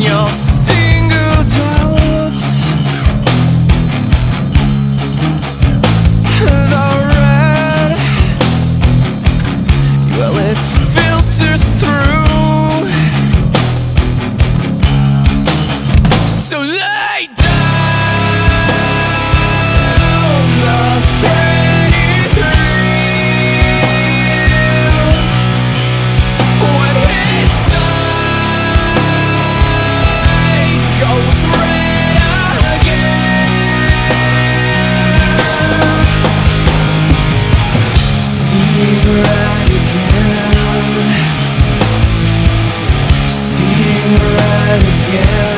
your right again.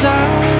time